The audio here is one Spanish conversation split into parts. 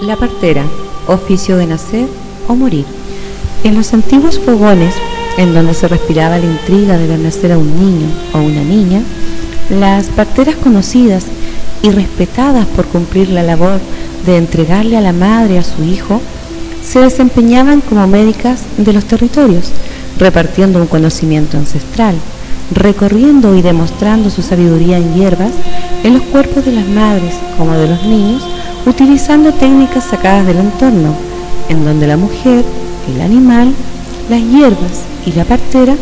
La partera, oficio de nacer o morir. En los antiguos fogones, en donde se respiraba la intriga de ver nacer a un niño o una niña, las parteras conocidas y respetadas por cumplir la labor de entregarle a la madre a su hijo, se desempeñaban como médicas de los territorios, repartiendo un conocimiento ancestral, recorriendo y demostrando su sabiduría en hierbas en los cuerpos de las madres como de los niños, utilizando técnicas sacadas del entorno, en donde la mujer, el animal, las hierbas y la partera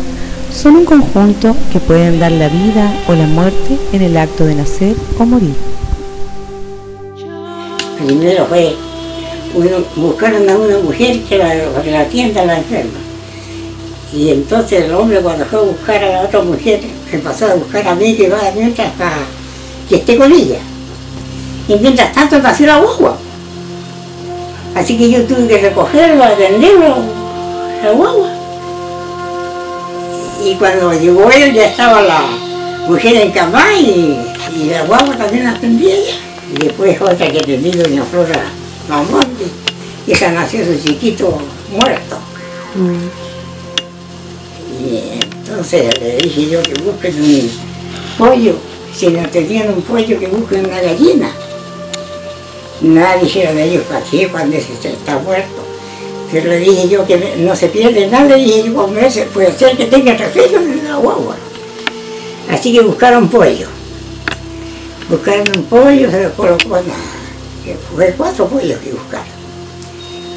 son un conjunto que pueden dar la vida o la muerte en el acto de nacer o morir. Primero fue buscaron a una mujer que la, atienda a la enferma. Y entonces el hombre cuando fue a buscar a la otra mujer, pasó a buscar a mí que va mientras para que esté con ella. Y mientras tanto nació la guagua. Así que yo tuve que recogerlo, atenderlo, la guagua. Y cuando llegó él ya estaba la mujer en cama y, y la guagua también la atendía ella. Y después otra que atendí doña Flora Mamonte, y esa nació su chiquito muerto. Y entonces le dije yo que busquen un pollo, si no tenían un pollo que busquen una gallina. Nada dijeron ellos, ¿para qué cuando ese está muerto? Pero le dije yo que no se pierde nada, le dije yo, ese puede ser que tenga reflejo en la guagua. Así que buscaron pollo. Buscaron un pollo, se lo colocó que Fue cuatro pollos que buscaron.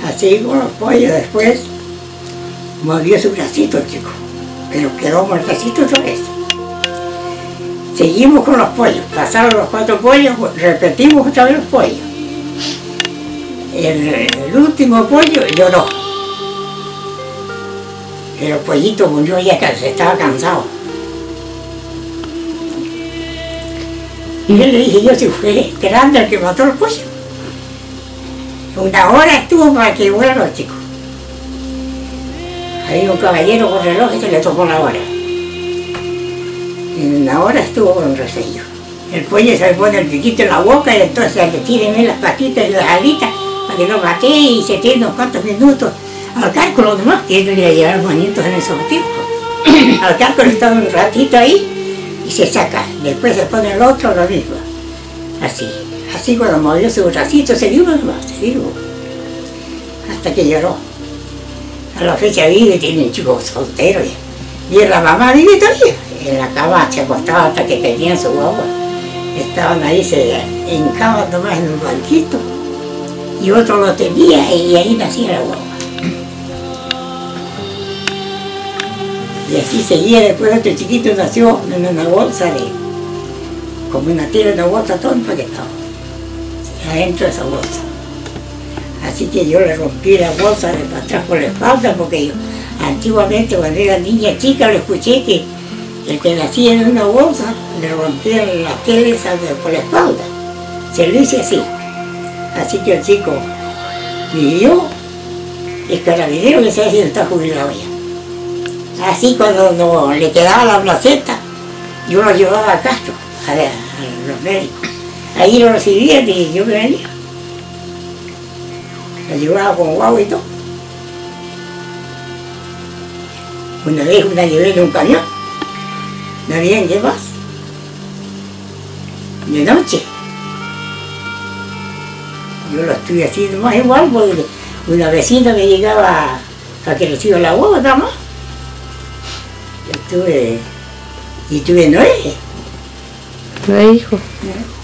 Así con los pollos después movió su bracito el chico, pero quedó muertecito otra vez. Seguimos con los pollos, pasaron los cuatro pollos, repetimos otra vez los pollos. El, último pollo lloró. Pero el pollito murió ya que estaba cansado. Y yo le dije yo si fue grande el que mató el pollo. Una hora estuvo para que vuelva los chicos. Había un caballero con reloj y se le tocó la hora. En una hora estuvo con resello. El pollo se le pone el piquito en la boca y entonces le tiran las patitas y las alitas para que no batee y se tiene unos cuantos minutos al cálculo nomás, que él quería llevar manitos en esos tiempos. al cálculo está un ratito ahí y se saca. Después se pone el otro lo mismo. Así. Así cuando movió su bracito se dio nomás, se dio. Hasta que lloró. A la fecha vive, tiene un chico soltero. Y, y la mamá vive todavía. En la cama se acostaba hasta que tenían su guagua. Estaban ahí, se hincaban nomás en un banquito. Y otro lo tenía y ahí nacía la guagua. Y así seguía, después este chiquito nació en una bolsa de, como una tela, una bolsa todo empaquetado, adentro de esa bolsa. Así que yo le rompí la bolsa de atrás por la espalda, porque yo antiguamente cuando era niña chica lo escuché que el que nacía en una bolsa le rompían las telas por la espalda. Se lo hice así. Así que el chico vivió, es carabinero que se hace está jubilado ya. Así cuando no, le quedaba la placeta, yo lo llevaba a Castro, a, ver, a los médicos. Ahí lo recibían y yo me venía. Lo llevaba con guagua y todo. Una vez una llevé en un camión, no había qué más. De noche. Yo lo estuve haciendo más igual porque una vecina me llegaba para que reciba la guagua nada más. Yo tuve, y tuve nueve. Nueve hijos. ¿eh?